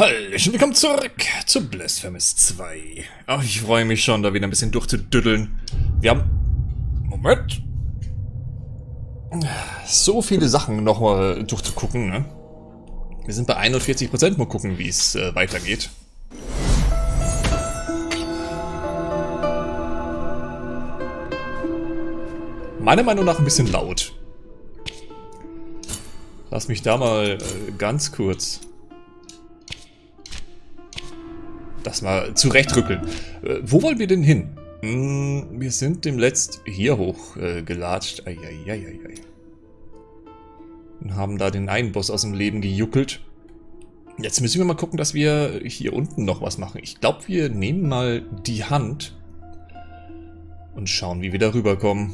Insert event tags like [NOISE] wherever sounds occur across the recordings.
Hallöchen, willkommen zurück zu Blasphemous 2. Ach, ich freue mich schon, da wieder ein bisschen durchzudüddeln. Wir haben... Moment. So viele Sachen nochmal durchzugucken, ne? Wir sind bei 41%, mal gucken, wie es äh, weitergeht. Meiner Meinung nach ein bisschen laut. Lass mich da mal äh, ganz kurz das mal zurechtrückeln. Äh, wo wollen wir denn hin? Hm, wir sind dem Letzt hier hochgelatscht. Äh, Eieieiei. Und haben da den einen Boss aus dem Leben gejuckelt. Jetzt müssen wir mal gucken, dass wir hier unten noch was machen. Ich glaube, wir nehmen mal die Hand und schauen, wie wir da rüberkommen.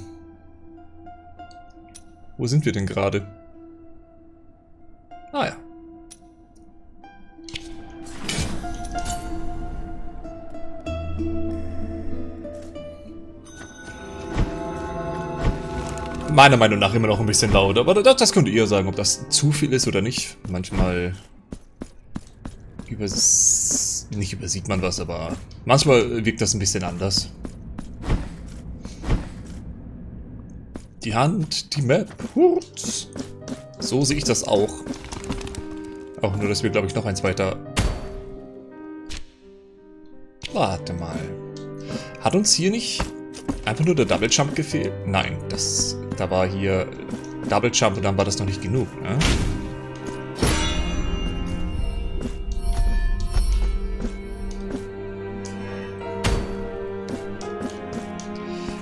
Wo sind wir denn gerade? Ah ja. Meiner Meinung nach immer noch ein bisschen laut. Aber das, das könnt ihr sagen, ob das zu viel ist oder nicht. Manchmal übers nicht übersieht man was, aber manchmal wirkt das ein bisschen anders. Die Hand, die Map. Hurz. So sehe ich das auch. Auch nur, dass wir, glaube ich, noch eins weiter... Warte mal. Hat uns hier nicht einfach nur der Double Jump gefehlt? Nein, das da war hier Double Jump und dann war das noch nicht genug, ne?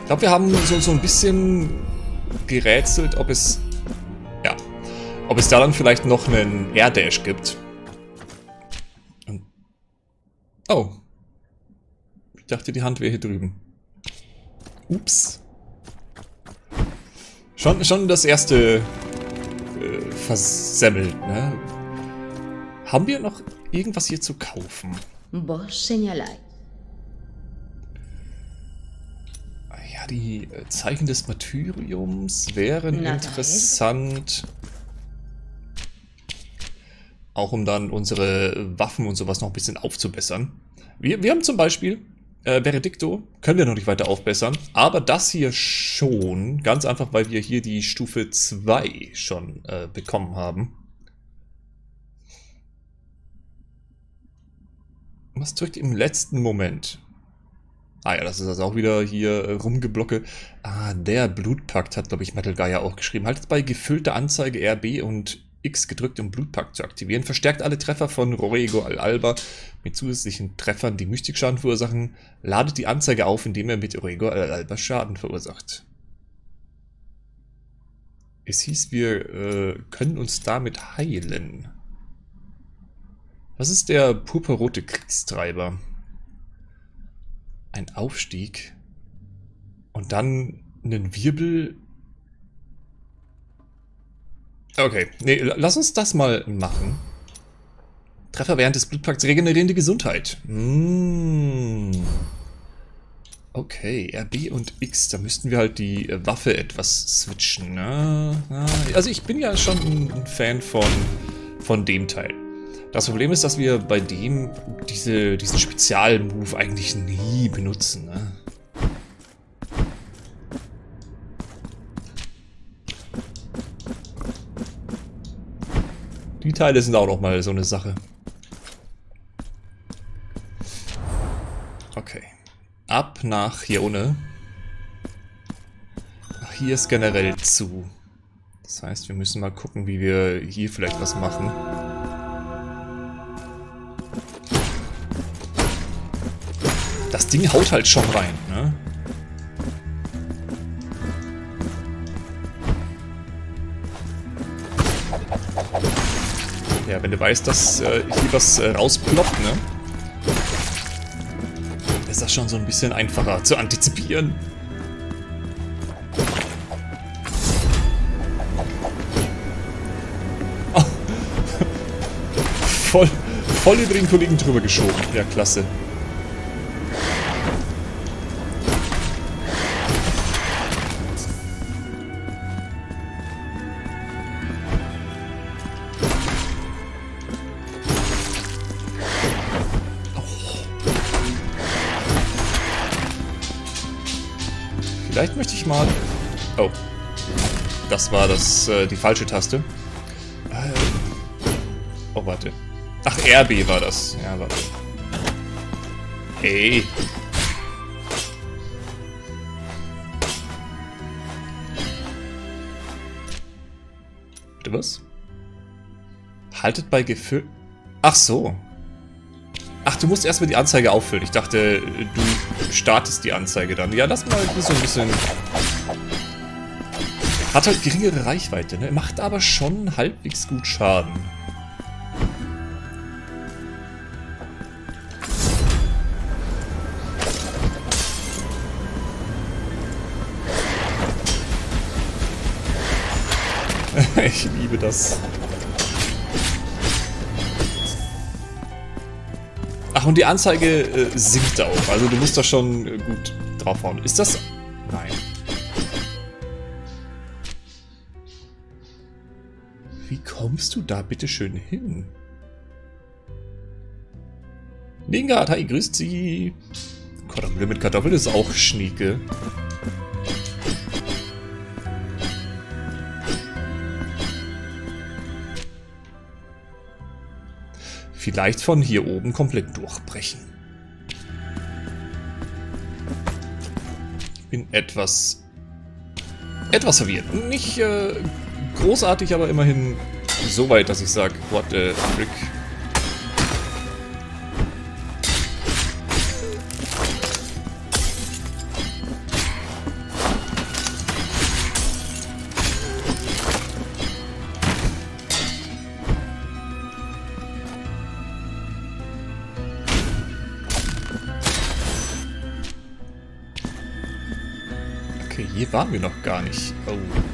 Ich glaube, wir haben so, so ein bisschen gerätselt, ob es... Ja. Ob es da dann vielleicht noch einen Air Dash gibt. oh. Ich dachte, die Hand wäre hier drüben. Ups. Schon, schon das erste äh, versemmelt, ne? Haben wir noch irgendwas hier zu kaufen? Señaláis. Ja, die äh, Zeichen des Martyriums wären interessant. Auch um dann unsere Waffen und sowas noch ein bisschen aufzubessern. Wir, wir haben zum Beispiel äh, Veredicto können wir noch nicht weiter aufbessern, aber das hier schon, ganz einfach, weil wir hier die Stufe 2 schon äh, bekommen haben. Was drückt im letzten Moment? Ah ja, das ist also auch wieder hier äh, rumgeblocke. Ah, der Blutpakt hat, glaube ich, Metal Gaia auch geschrieben. Haltet bei gefüllter Anzeige RB und X gedrückt, um Blutpakt zu aktivieren. Verstärkt alle Treffer von Rorego Al-Alba mit zusätzlichen Treffern, die Mystikschaden verursachen. Ladet die Anzeige auf, indem er mit Rorego Al-Alba Schaden verursacht. Es hieß, wir äh, können uns damit heilen. Was ist der purpurrote Kriegstreiber? Ein Aufstieg. Und dann einen Wirbel Okay, nee, lass uns das mal machen. Treffer während des Blutpakts regenerierende Gesundheit. Mmh. Okay, RB und X, da müssten wir halt die äh, Waffe etwas switchen. Ne? Also ich bin ja schon ein Fan von, von dem Teil. Das Problem ist, dass wir bei dem diese, diesen Spezialmove eigentlich nie benutzen. Ne? Die Teile sind auch noch mal so eine Sache. Okay. Ab nach hier ohne. Ach, hier ist generell zu. Das heißt, wir müssen mal gucken, wie wir hier vielleicht was machen. Das Ding haut halt schon rein, ne? Ja, wenn du weißt, dass äh, hier was äh, rausploppt, ne? Ist das schon so ein bisschen einfacher zu antizipieren. Oh. [LAUGHS] voll, voll über den Kollegen drüber geschoben. Ja, klasse. War das, äh, die falsche Taste. Äh, oh, warte. Ach, RB war das. Ja, warte. Hey. Bitte was? Haltet bei Gefühl... Ach so. Ach, du musst erstmal die Anzeige auffüllen. Ich dachte, du startest die Anzeige dann. Ja, das mal so ein bisschen... Hat halt geringere Reichweite, ne? Macht aber schon halbwegs gut Schaden. [LAUGHS] ich liebe das. Ach, und die Anzeige äh, sinkt auch. Also du musst da schon äh, gut draufhauen. Ist das... Nein. Kommst du da bitte schön hin? Lingard, hi, grüßt Sie. Kordamülle mit Kartoffeln ist auch schnieke. Vielleicht von hier oben komplett durchbrechen. Ich bin etwas... etwas verwirrt. Nicht äh, großartig, aber immerhin so weit, dass ich sage, what the frick. waren wir noch gar nicht. Oh.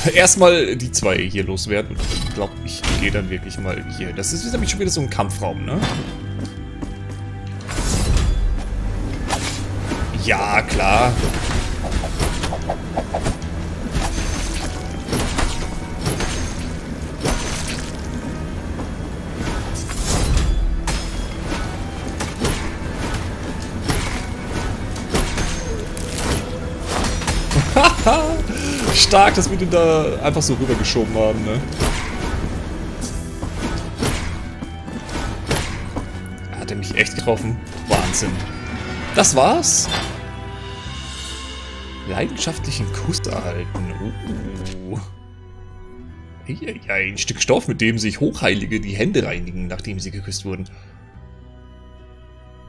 [LAUGHS] Erstmal die zwei hier loswerden. Ich glaube, ich gehe dann wirklich mal hier. Das ist nämlich schon wieder so ein Kampfraum, ne? Ja, klar. Stark, dass wir den da einfach so rübergeschoben haben, ne? Hat er mich echt getroffen? Wahnsinn. Das war's? Leidenschaftlichen Kuss erhalten. Uh. Ja, ein Stück Stoff, mit dem sich Hochheilige die Hände reinigen, nachdem sie geküsst wurden.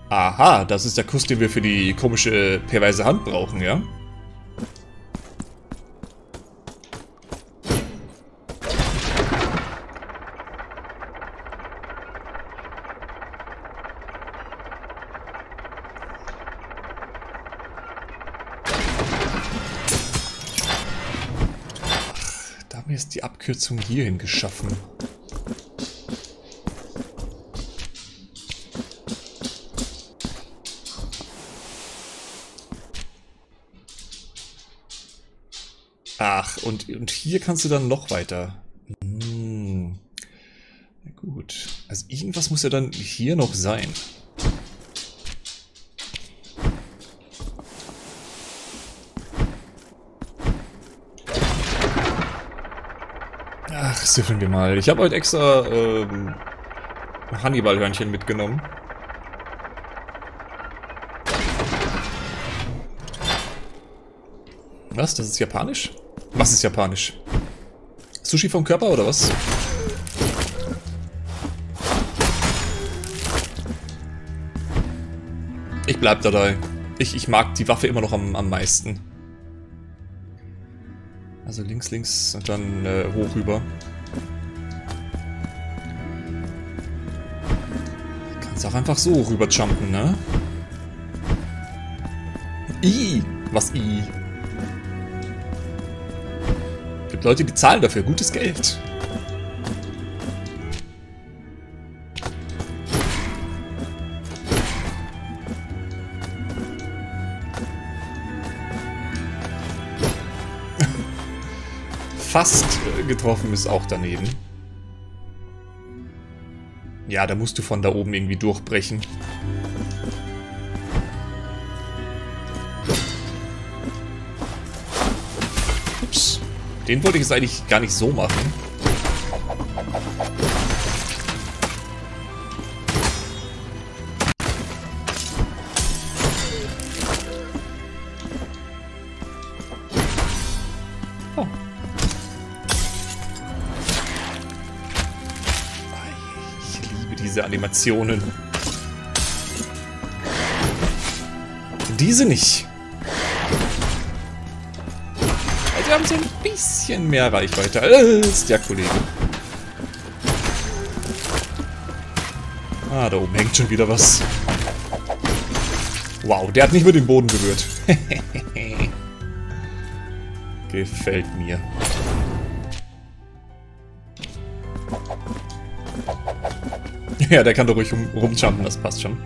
Aha, das ist der Kuss, den wir für die komische, perverse Hand brauchen, ja? die Abkürzung hierhin geschaffen. Ach, und, und hier kannst du dann noch weiter. Hm. Na gut. Also irgendwas muss ja dann hier noch sein. Süffeln wir mal. Ich habe heute extra ähm, Hannibal-Hörnchen mitgenommen. Was? Das ist japanisch? Was ist japanisch? Sushi vom Körper oder was? Ich bleib dabei. Ich, ich mag die Waffe immer noch am, am meisten. Also links, links und dann äh, hoch rüber. Kannst auch einfach so rüber jumpen, ne? I! Was I? Gibt Leute, die zahlen dafür gutes Geld. [LAUGHS] Fast getroffen ist auch daneben. Ja, da musst du von da oben irgendwie durchbrechen. Ups. Den wollte ich jetzt eigentlich gar nicht so machen. Animationen. Diese nicht. Die haben so ein bisschen mehr Reichweite als der Kollege. Ah, da oben hängt schon wieder was. Wow, der hat nicht mehr den Boden berührt. [LAUGHS] Gefällt mir. Ja, der kann doch ruhig rum rumjumpen, das passt schon.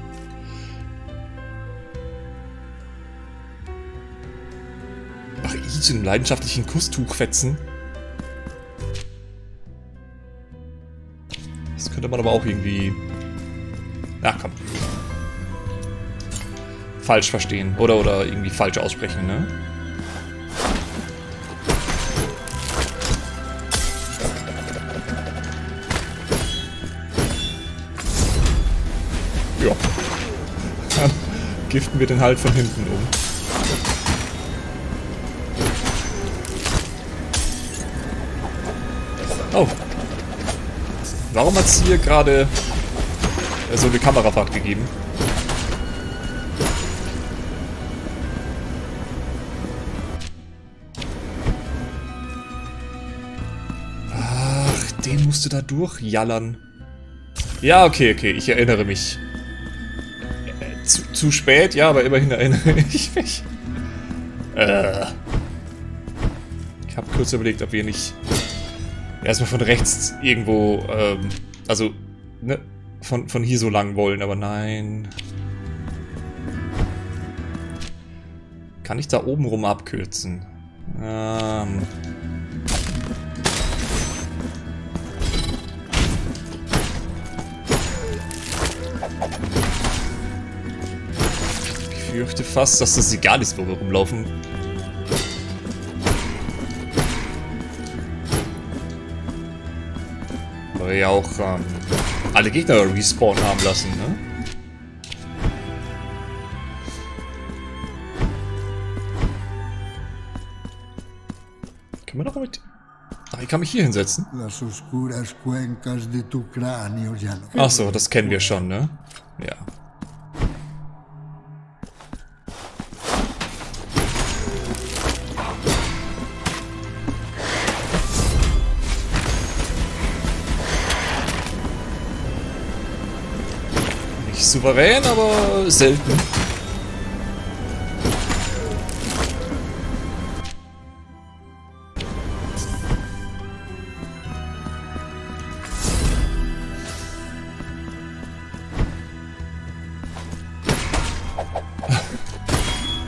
Ach, ich einen leidenschaftlichen Kusstuch fetzen. Das könnte man aber auch irgendwie... Ach komm. Falsch verstehen. Oder, oder irgendwie falsch aussprechen, ne? Giften wir den halt von hinten um. Oh. Warum hat es hier gerade so eine Kamerafahrt gegeben? Ach, den musst du da durchjallern. Ja, okay, okay, ich erinnere mich. Zu, zu spät, ja, aber immerhin erinnere [LAUGHS] ich mich. Äh. Ich habe kurz überlegt, ob wir nicht erstmal von rechts irgendwo, ähm, also, ne, von, von hier so lang wollen, aber nein. Kann ich da oben rum abkürzen? Ähm... fürchte fast, dass das egal ist, wo wir rumlaufen. Weil wir ja auch ähm, alle Gegner respawnen haben lassen, ne? Können wir noch mit... Ach, ich kann mich hier hinsetzen. Ach so, das kennen wir schon, ne? Ja. Souverän, aber selten. [LAUGHS]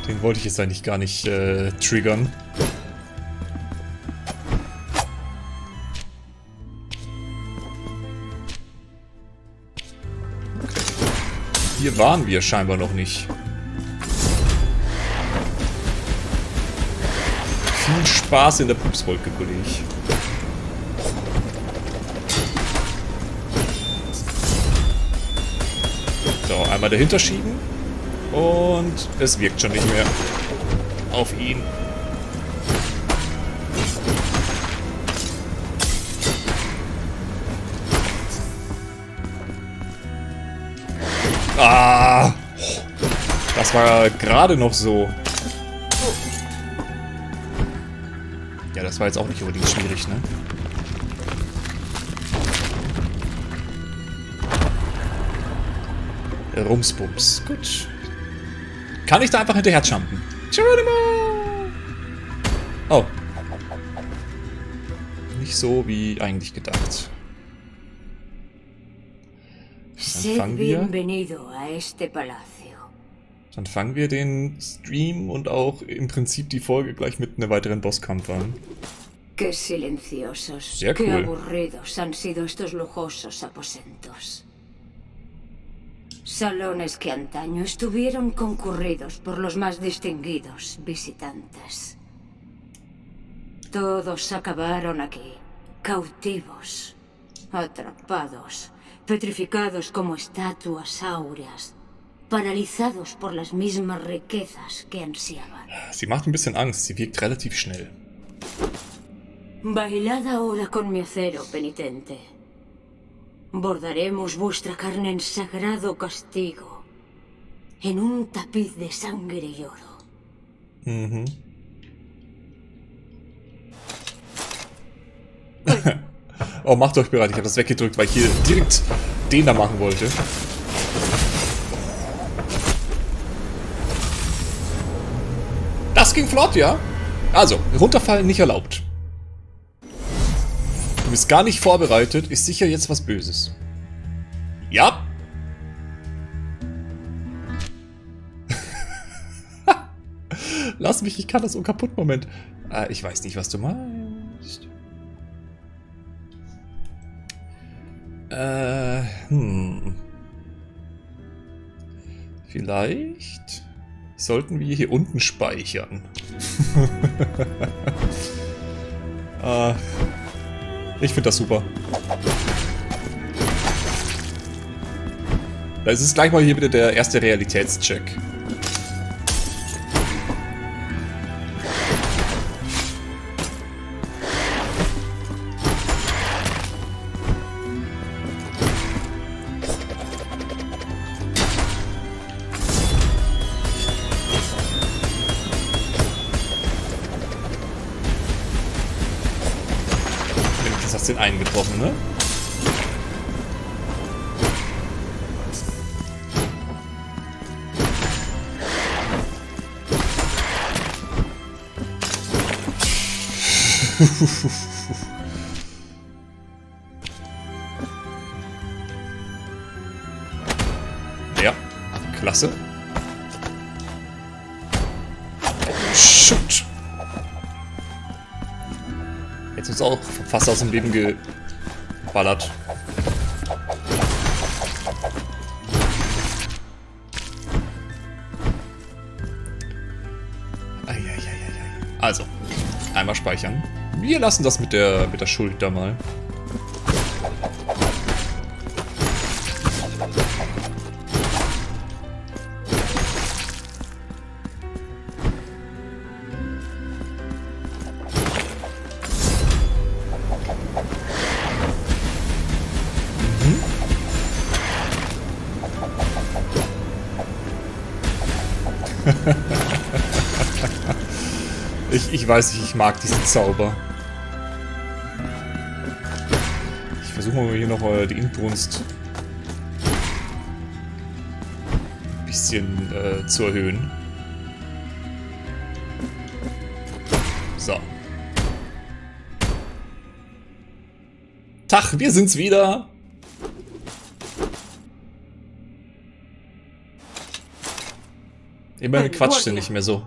Den wollte ich jetzt eigentlich gar nicht äh, triggern. Hier waren wir scheinbar noch nicht. Viel Spaß in der Pupswolke, Kollege. So, einmal dahinter schieben. Und es wirkt schon nicht mehr auf ihn. Ah! Das war gerade noch so. Ja, das war jetzt auch nicht unbedingt schwierig, ne? Rumsbums. Gut. Kann ich da einfach hinterher jumpen? Geronimo! Oh. Nicht so wie eigentlich gedacht. Dann fangen wir, dann fangen wir den Stream und auch im Prinzip die Folge gleich mit einem weiteren Bosskampf an. Qué silenciosos, Sehr qué aburridos han sido estos lujosos aposentos. Salones que antaño estuvieron concurridos por los más distinguidos visitantes. Todos acabaron aquí, cautivos, atrapados, petrificados como estatuas áureas, paralizados por las mismas riquezas que ansiaban. Sie macht ein bisschen Angst, sie wirkt relativ schnell. Bailad ahora con mi acero, penitente. Bordaremos vuestra carne en sagrado castigo, en un tapiz de sangre y oro. Mhm. [LAUGHS] oh, macht euch bereit. Ich habe das weggedrückt, weil ich hier direkt den da machen wollte. Das ging flott, ja? Also, runterfallen nicht erlaubt. Du bist gar nicht vorbereitet, ist sicher jetzt was Böses. Ja. [LAUGHS] Lass mich, ich kann das unkaputt, Moment. Äh, ich weiß nicht, was du meinst. Äh, hm. Vielleicht sollten wir hier unten speichern. äh, [LAUGHS] ich finde das super. Da ist es gleich mal hier wieder der erste Realitätscheck. [LAUGHS] ja, klasse. Shoot. Jetzt ist auch fast aus dem Leben geballert. Also, einmal speichern. Wir lassen das mit der, mit der Schuld da mal. Ich, ich weiß nicht, ich mag diesen Zauber. Ich versuche mal hier noch äh, die Inbrunst ein bisschen äh, zu erhöhen. So. Tag, wir sind's wieder. Immerhin quatscht er nicht mehr so.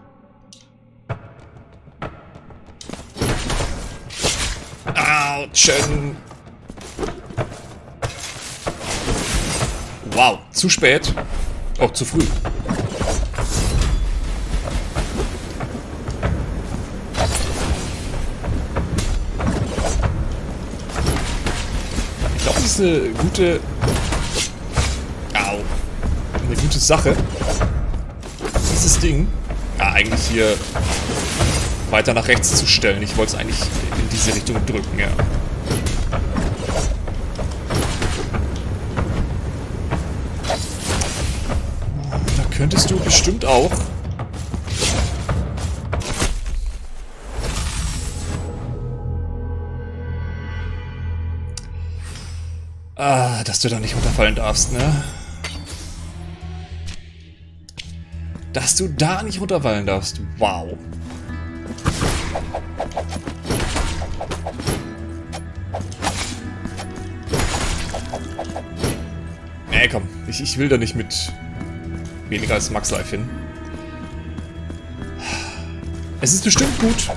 Autschen. Wow, zu spät. Oh, zu früh. Ich glaube, das ist eine gute... Au. Eine gute Sache. Dieses Ding... Ja, eigentlich hier weiter nach rechts zu stellen. Ich wollte es eigentlich in diese Richtung drücken, ja. Da könntest du bestimmt auch. Ah, dass du da nicht runterfallen darfst, ne? Dass du da nicht runterfallen darfst. Wow. Ich, ich will da nicht mit weniger als Max Life hin. Es ist bestimmt gut,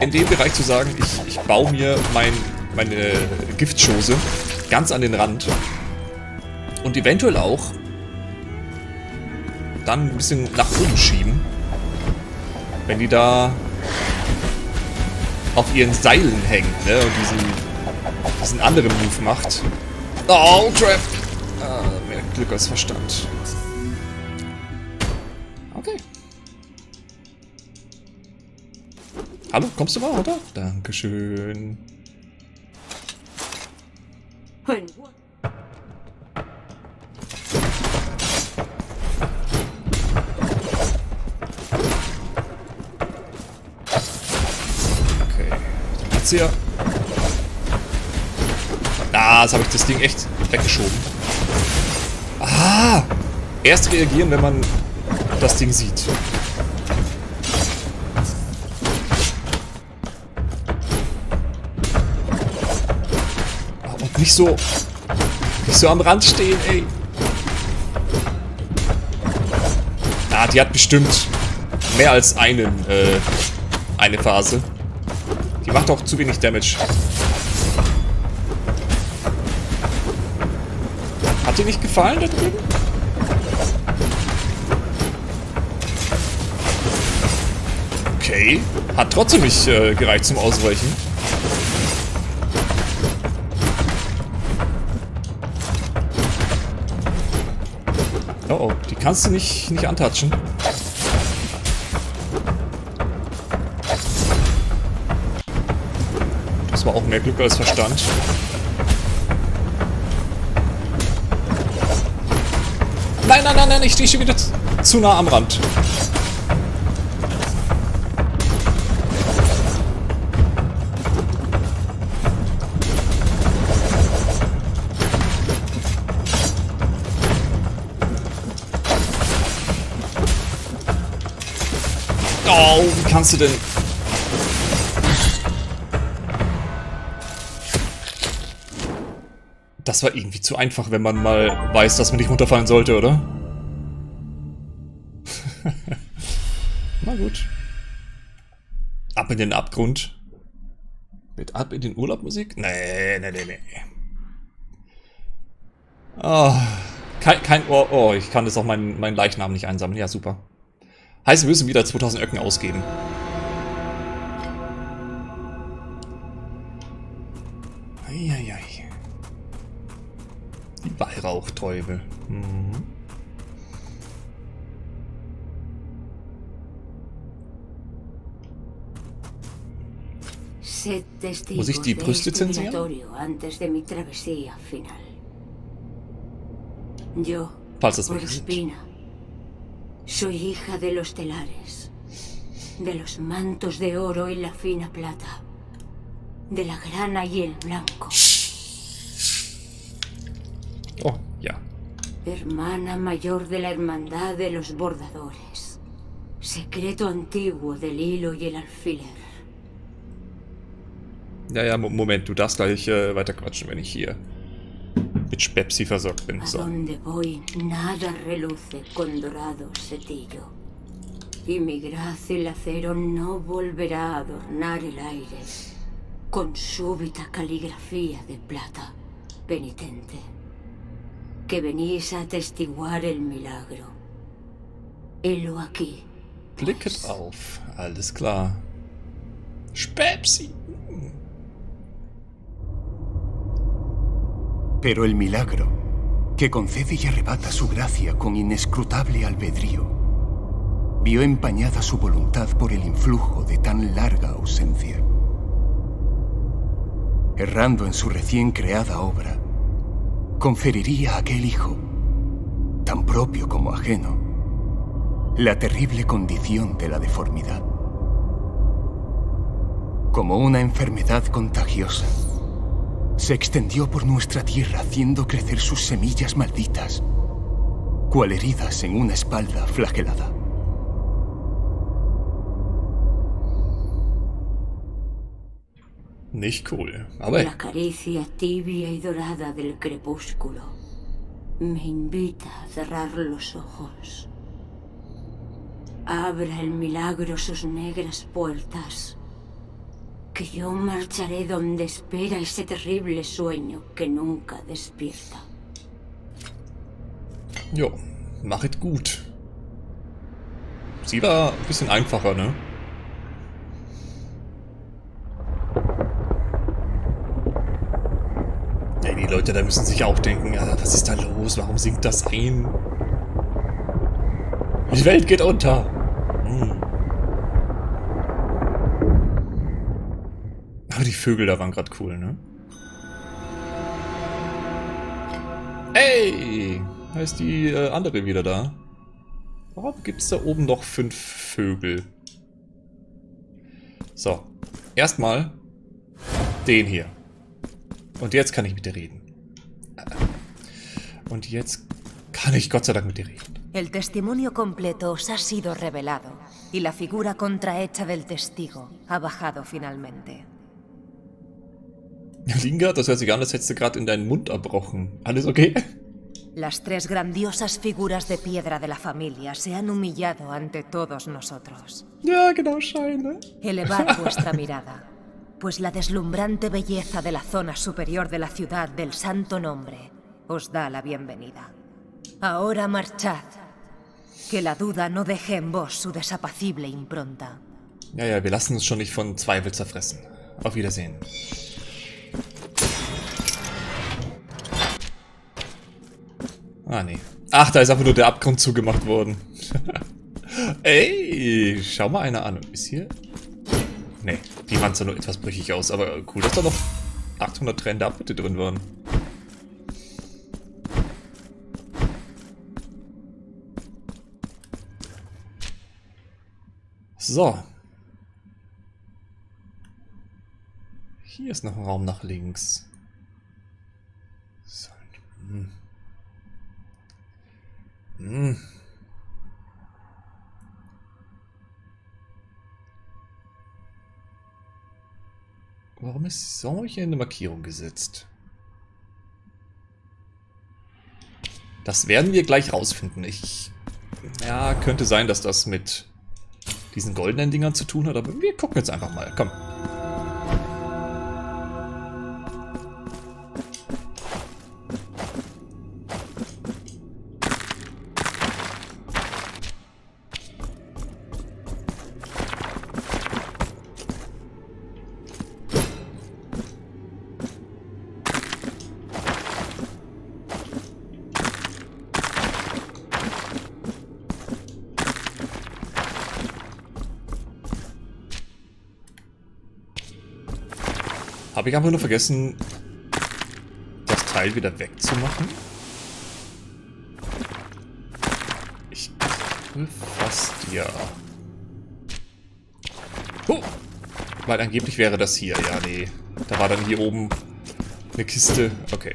in dem Bereich zu sagen, ich, ich baue mir mein, meine Giftschose ganz an den Rand. Und eventuell auch dann ein bisschen nach oben schieben. Wenn die da auf ihren Seilen hängt, ne? Und diesen, diesen anderen Move macht. Oh, Trap! Ah, Glück als Verstand. Okay. Hallo, kommst du mal, oder? Dankeschön. jetzt hier? Ah, jetzt habe ich das Ding echt weggeschoben. Ah! Erst reagieren, wenn man das Ding sieht. Und nicht so... Nicht so am Rand stehen, ey. Ah, die hat bestimmt mehr als einen, äh, eine Phase. Die macht auch zu wenig Damage. Dir nicht gefallen da drüben? Okay. Hat trotzdem nicht äh, gereicht zum Ausweichen. Oh oh, die kannst du nicht, nicht antatschen. Das war auch mehr Glück als Verstand. Nein, ich stehe schon wieder zu nah am Rand. Oh, wie kannst du denn Das war irgendwie zu einfach, wenn man mal weiß, dass man nicht runterfallen sollte, oder? Den Abgrund. Mit ab in den Urlaubmusik? Nee, nee, nee, nee. Oh, kein, kein oh, oh, ich kann das auch meinen mein Leichnam nicht einsammeln. Ja, super. Heißt, wir müssen wieder 2000 Öcken ausgeben. Eieiei. Die Weihrauchtäube. Mhm. Muss ich die Brüste zensieren? Falls das möglich ist. Soy hija de los telares, de los mantos de oro y la fina plata, de la grana y el blanco. Oh, ya. Hermana mayor de la hermandad de los bordadores. Secreto antiguo del hilo y el alfiler. Ja, ja, Moment, du darfst gleich äh, weiter quatschen, wenn ich hier mit Spepsi versorgt bin. So. Y mi grácil acero no volverá a adornar el aire con súbita caligrafía de plata penitente. que venís a atestiguar el milagro. Helo aquí. Blicket auf, alles klar. Spepsi. Pero el milagro, que concede y arrebata su gracia con inescrutable albedrío, vio empañada su voluntad por el influjo de tan larga ausencia. Errando en su recién creada obra, conferiría a aquel hijo, tan propio como ajeno, la terrible condición de la deformidad. Como una enfermedad contagiosa, se extendió por nuestra tierra haciendo crecer sus semillas malditas, cual heridas en una espalda flagelada. Nicht cool. Aber... La caricia tibia y dorada del crepúsculo me invita a cerrar los ojos. Abra el milagro sus negras puertas, que yo marcharé donde espera ese terrible sueño que nunca despierta. Jo, machet gut. Sie war ein bisschen einfacher, ne? Ja, die Leute da müssen sich auch denken, ah, was ist da los? Warum sinkt das ein? Die Welt geht unter. Hm. Aber die Vögel da waren gerade cool, ne? Ey! Da ist die äh, andere wieder da. Warum gibt es da oben noch fünf Vögel? So. Erstmal den hier. Und jetzt kann ich mit dir reden. Und jetzt kann ich Gott sei Dank mit dir reden. El testimonio completo os ha sido revelado y la figura contrahecha del testigo ha bajado finalmente. Linga, das hört sich an, als hättest du gerade in deinen Mund erbrochen. Alles okay? Las tres grandiosas figuras de piedra de la familia se han humillado ante todos nosotros. Ja, genau, Scheine. Elevad [LAUGHS] vuestra mirada, pues la deslumbrante belleza de la zona superior de la ciudad del Santo Nombre os da la bienvenida. Ahora marchad, que la duda no deje en vos su desapacible impronta. Ja, ja, wir lassen uns schon nicht von Zweifel zerfressen. Auf Wiedersehen. Ah, nee. Ach, da ist einfach nur der Abgrund zugemacht worden. [LAUGHS] Ey, schau mal einer an. Ist hier... Nee, die Wand sah nur etwas brüchig aus. Aber cool, dass da noch 800 trennende Abbitte drin waren. So. Hier ist noch ein Raum nach links. So. Hm. Hm. Warum ist so hier eine Markierung gesetzt? Das werden wir gleich rausfinden. Ich... Ja, könnte sein, dass das mit diesen goldenen Dingern zu tun hat, aber wir gucken jetzt einfach mal. Komm. Ich einfach nur vergessen, das Teil wieder wegzumachen? Ich glaube fast ja. Oh! Weil angeblich wäre das hier. Ja, nee. Da war dann hier oben eine Kiste. Okay.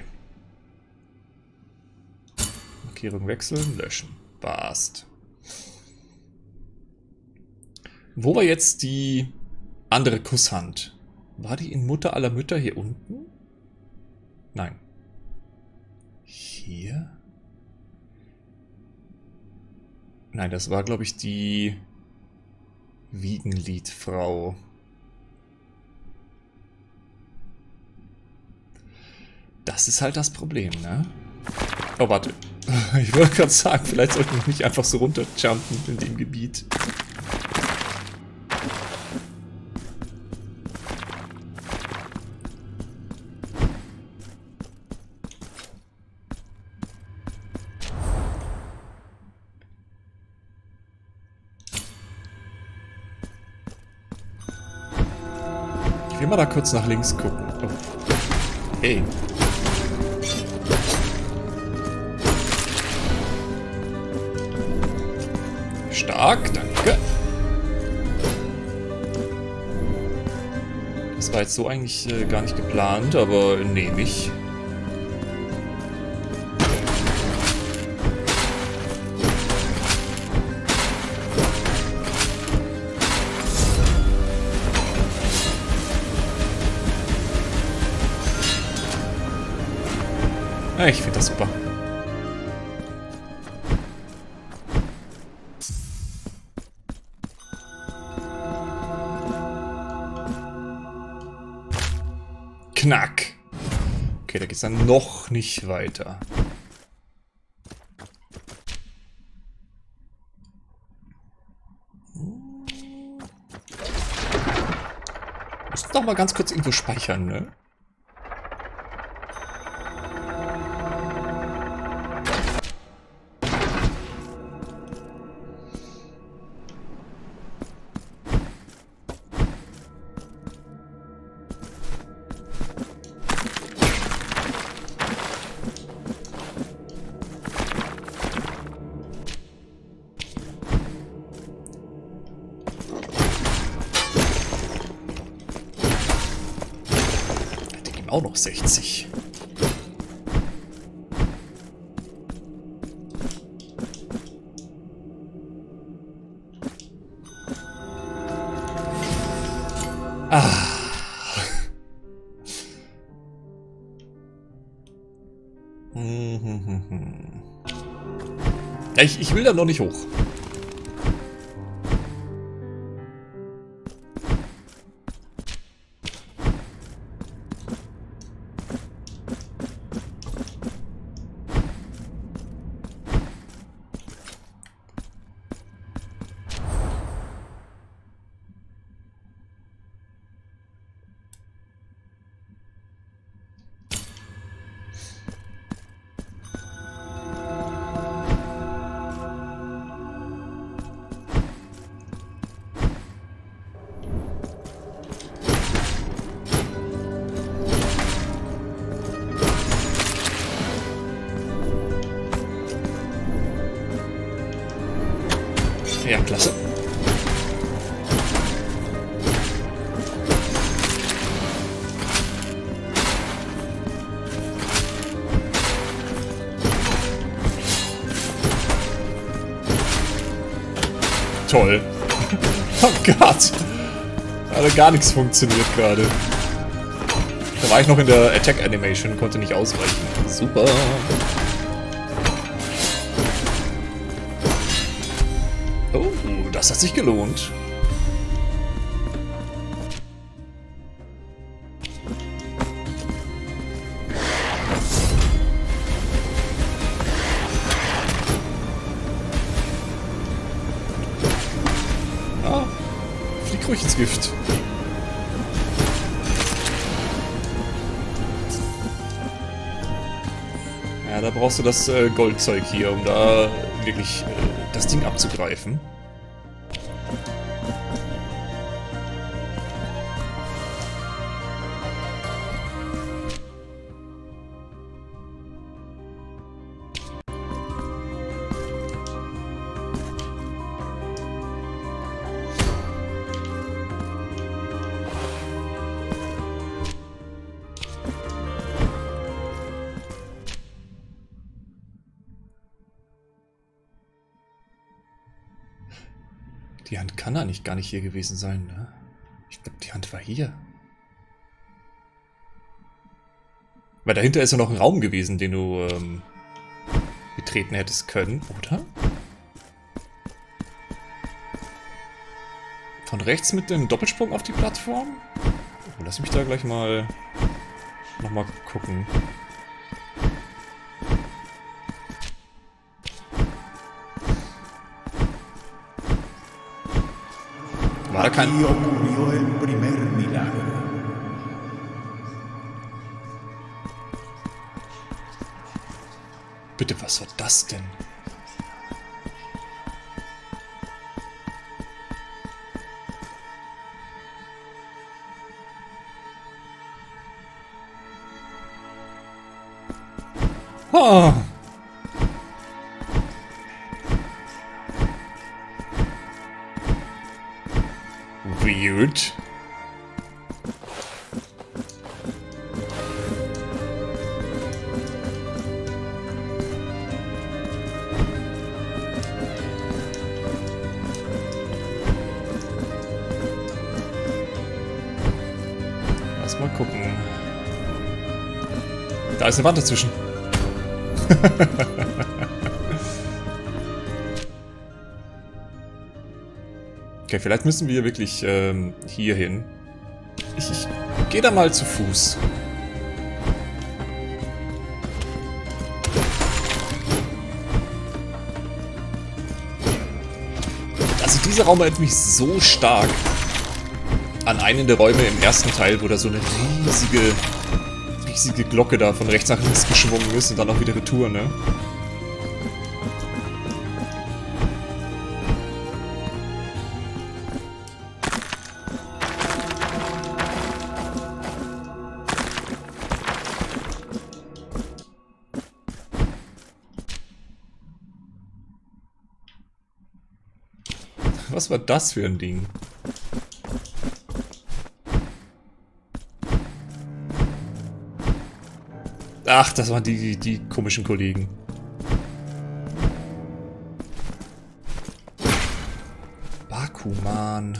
Markierung wechseln, löschen. Passt. Wo war jetzt die andere Kusshand? War die in Mutter aller Mütter hier unten? Nein. Hier? Nein, das war, glaube ich, die Wiegenliedfrau. Das ist halt das Problem, ne? Oh, warte. [LAUGHS] Ich wollte gerade sagen, vielleicht sollten wir nicht einfach so runterjumpen in dem Gebiet. Mal da kurz nach links gucken. Oh. Hey. Stark, danke. Das war jetzt so eigentlich äh, gar nicht geplant, aber nehme ich. Geht's dann noch nicht weiter. Müssen doch mal ganz kurz irgendwo speichern, ne? Auch noch 60. Ja, [LAUGHS] ich, ich will da noch nicht hoch. Toll. Oh Gott. Hat gar nichts funktioniert gerade. Da war ich noch in der Attack Animation, konnte nicht ausweichen. Super. Oh, das hat sich gelohnt. Brauchst du das äh, Goldzeug hier, um da wirklich äh, das Ding abzugreifen. Hand kann nicht gar nicht hier gewesen sein, ne? Ich glaube, die Hand war hier. Weil dahinter ist ja noch ein Raum gewesen, den du ähm, betreten hättest können, oder? Von rechts mit dem Doppelsprung auf die Plattform? Oh, lass mich da gleich mal nochmal gucken. Da kein... Aquí ocurrió el primer milagro. Bitte, was war das denn? Da ist eine Wand dazwischen. [LAUGHS] okay, vielleicht müssen wir wirklich ähm, hier hin. Ich, ich gehe da mal zu Fuß. Also dieser Raum erinnert mich so stark an einen der Räume im ersten Teil, wo da so eine riesige, riesige Glocke da von rechts nach links geschwungen ist und dann auch wieder Retour, ne? Was war das für ein Ding? Ach, das waren die, die komischen Kollegen. Bakuman.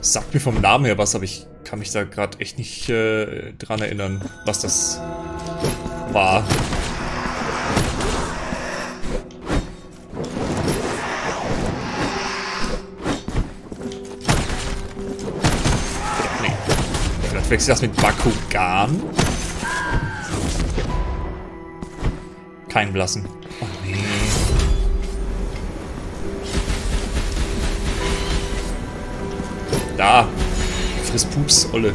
Sagt mir vom Namen her was, aber ich kann mich da gerade echt nicht äh, dran erinnern, was das war. Nee. Vielleicht wechsel das mit Bakugan. Keinen blassen. Oh nee. Da. Friss Pups, Olle.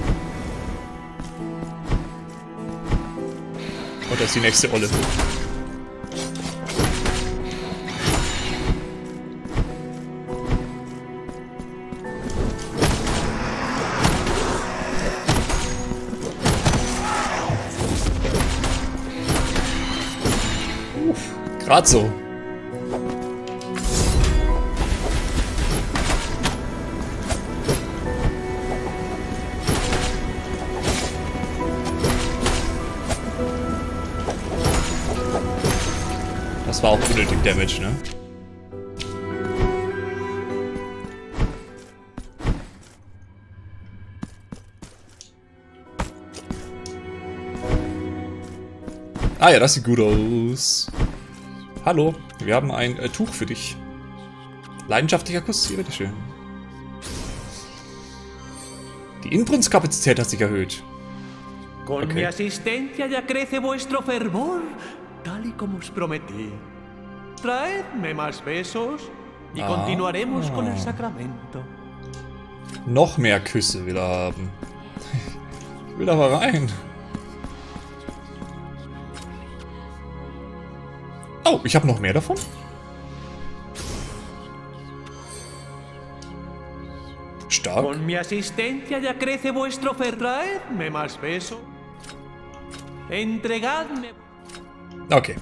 Und das ist die nächste Olle. Grad so. Das war auch unnötig Damage, ne? Ah ja, das sieht gut aus. Hallo, wir haben ein äh, Tuch für dich. Leidenschaftlicher Kuss, hier, bitteschön. Die Inbrunskapazität hat sich erhöht. Con Ok. mi asistencia ya crece vuestro fervor, tal y como os prometí. Traedme más besos y Ah. continuaremos con el sacramento. Noch mehr Küsse will er haben. [LAUGHS] Ich will aber rein. Oh, ich habe noch mehr davon? Stark. Con mi asistencia ya crece vuestro fervor. Traedme más besos. Entregadme. Okay.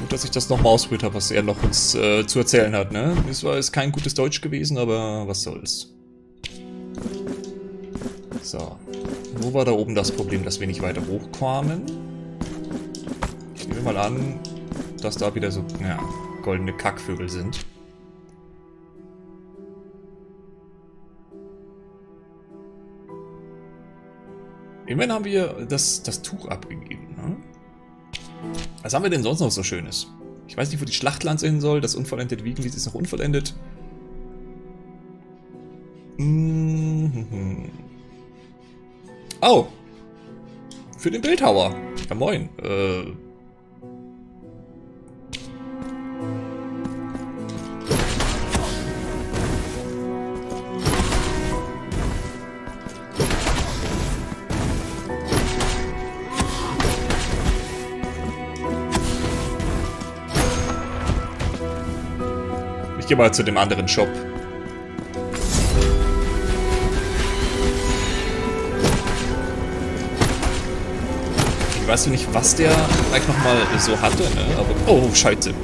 Gut, dass ich das nochmal ausprobiert habe, was er noch uns äh, zu erzählen hat, ne? Das war jetzt kein gutes Deutsch gewesen, aber was soll's. So. Wo war da oben das Problem, dass wir nicht weiter hochkamen? Mal an, dass da wieder so, ja, goldene Kackvögel sind. Immerhin haben wir das, das Tuch abgegeben, ne? Was haben wir denn sonst noch so Schönes? Ich weiß nicht, wo die Schlachtlanze hin soll. Das unvollendet Wiegenlied ist noch unvollendet. Mhm. Oh. Für den Bildhauer. Ja, moin. Äh. Gehe mal zu dem anderen Shop. Ich weiß nicht, was der eigentlich nochmal so hatte, ne? Aber. Oh, Scheiße.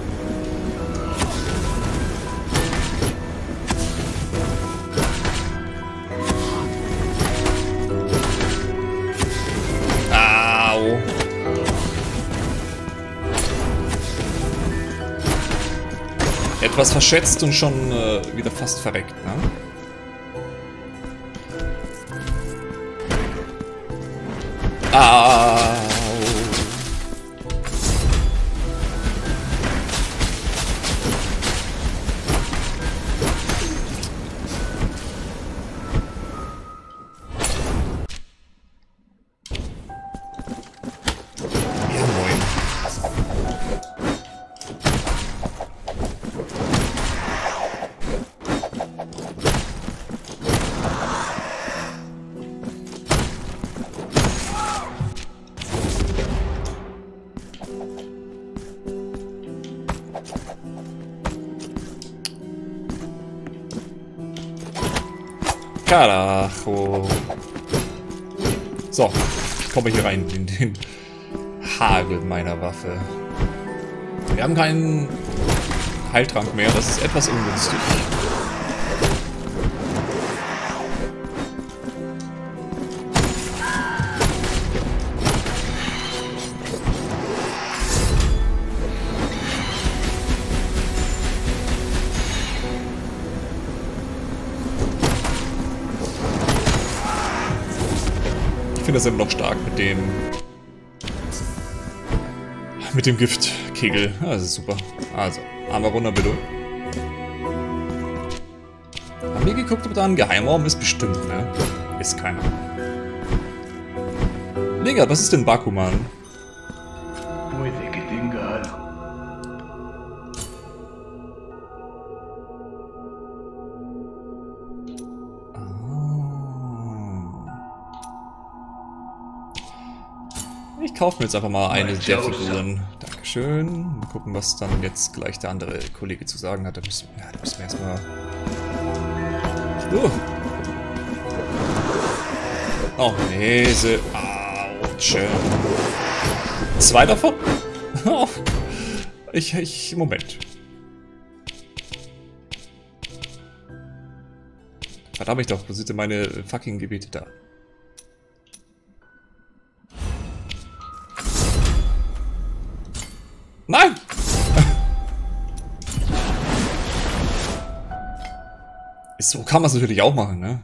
Etwas verschätzt und schon äh, wieder fast verreckt, ne? Au. Carajo. So, ich komme hier rein in den Hagel meiner Waffe. Wir haben keinen Heiltrank mehr, das ist etwas ungünstig. Das immer noch stark mit dem... Mit dem Giftkegel. Ja, das ist super. Also, einmal runter bitte. Haben wir geguckt, ob da ein Geheimraum ist? Bestimmt, ne? Ist keiner. Lega, was ist denn Bakuman? Ich kaufe mir jetzt einfach mal eine der Figuren. Dankeschön. Mal gucken, was dann jetzt gleich der andere Kollege zu sagen hat. Da müssen, ja, da müssen wir erstmal... Uh. Oh, Nese. Autsch. Zwei davon? [LAUGHS] Oh. Ich, ich, Moment. Verdammt ich doch, wo sind denn meine fucking Gebete da? So kann man es natürlich auch machen, ne?